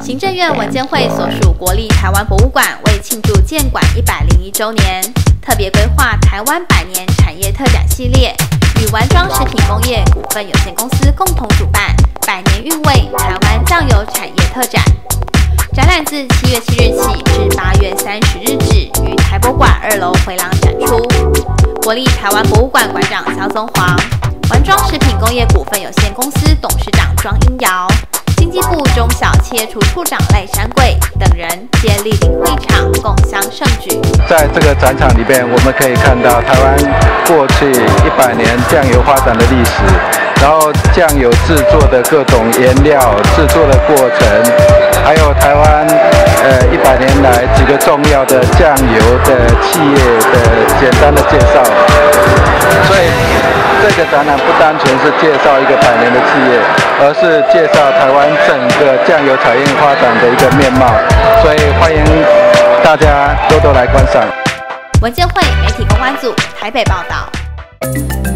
行政院文监会所属国立台湾博物馆为庆祝建馆一百零一周年，特别规划台湾百年产业特展系列，与丸庄食品工业股份有限公司共同主办“百年韵味台湾酱油产业特展”。展览自七月七日起至八月国立台湾博物馆馆长肖宗煌、丸庄食品工业股份有限公司董事长庄英尧。经济部中小企业处处长赖山贵等人接莅临会场，共襄盛举。在这个展场里边，我们可以看到台湾过去一百年酱油发展的历史，然后酱油制作的各种原料制作的过程，还有台湾呃一百年来几个重要的酱油的企业的简单的介绍。所以这个展览不单纯是介绍一个百年的企业，而是介绍台湾整个酱油产业发展的一个面貌。所以欢迎大家多多来观赏。文件会媒体公关组台北报道。